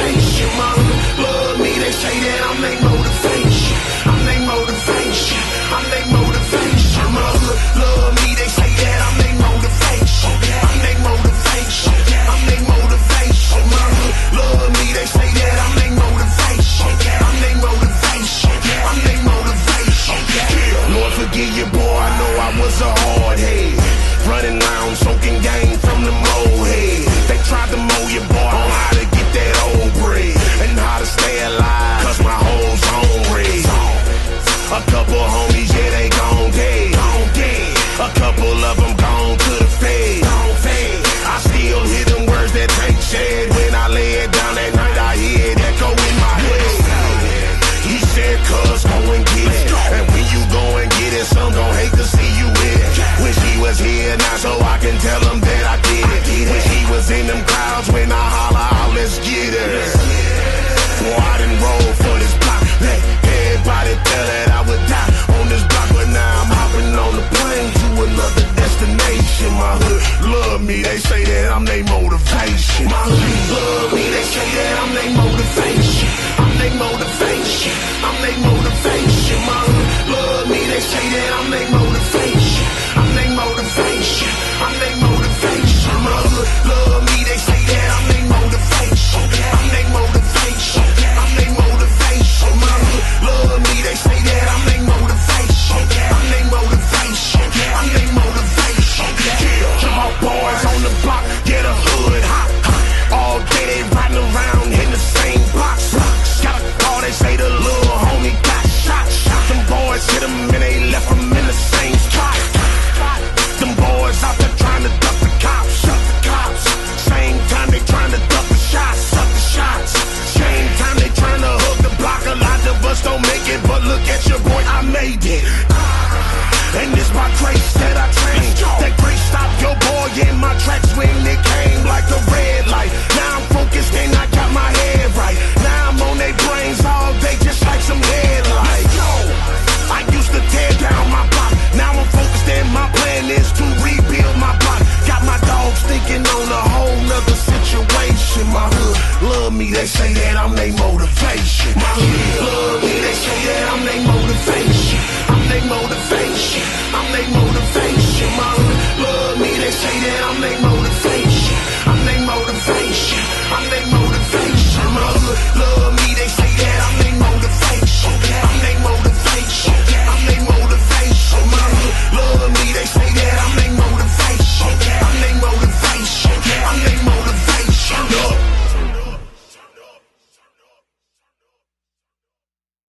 face. You my A couple homies, yeah, they gon' dead. Gon' dead. A couple of them gone to the fed. Gone fed. I still hear them words that Tank said when I lay it down that night. I hear it echo in my head. He said, cuz go and get it. And when you go and get it, some gon' hate to see you with it. Wish he was here now so I can tell him that I that I make motivation. that I'll make my